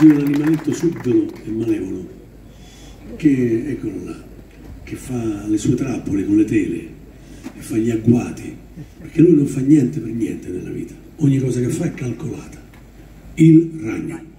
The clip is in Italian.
di un animaletto subdolo e malevolo che, eccolo là, che fa le sue trappole con le tele e fa gli agguati, perché lui non fa niente per niente nella vita, ogni cosa che fa è calcolata. Il ragno.